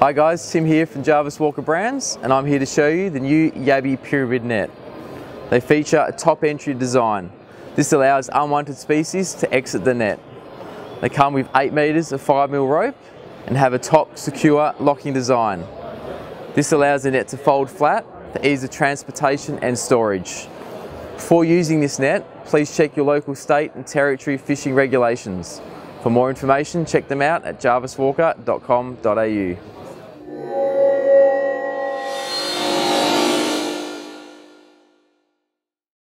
Hi guys, Tim here from Jarvis Walker Brands and I'm here to show you the new Yabby Pyramid Net. They feature a top entry design. This allows unwanted species to exit the net. They come with 8 metres of 5mm rope and have a top secure locking design. This allows the net to fold flat for ease of transportation and storage. Before using this net, please check your local state and territory fishing regulations. For more information, check them out at jarviswalker.com.au.